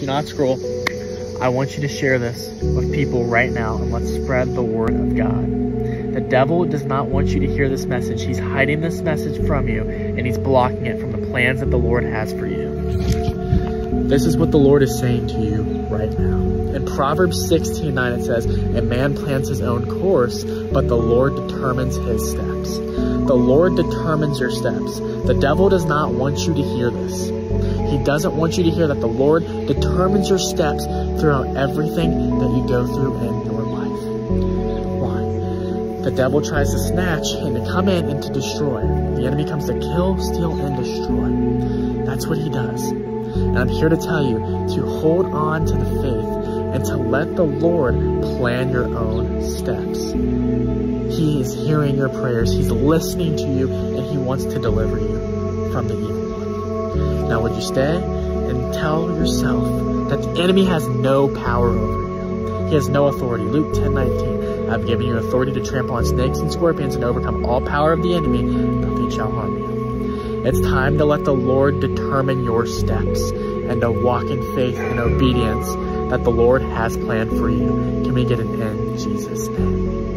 Do not scroll. I want you to share this with people right now and let's spread the word of God. The devil does not want you to hear this message. He's hiding this message from you and he's blocking it from the plans that the Lord has for you. This is what the Lord is saying to you right now. In Proverbs 16, 9, it says, A man plans his own course, but the Lord determines his steps. The Lord determines your steps. The devil does not want you to hear this. He doesn't want you to hear that the Lord determines your steps throughout everything that you go through in your life. Why? The devil tries to snatch and to come in and to destroy. The enemy comes to kill, steal, and destroy. That's what he does. And I'm here to tell you to hold on to the faith and to let the Lord plan your own steps. He is hearing your prayers. He's listening to you and he wants to deliver you from the evil. Now would you stay and tell yourself that the enemy has no power over you. He has no authority. Luke 10, 19. I've given you authority to trample on snakes and scorpions and overcome all power of the enemy. Nothing shall harm you. It's time to let the Lord determine your steps and to walk in faith and obedience that the Lord has planned for you. Can we get an end in Jesus' name?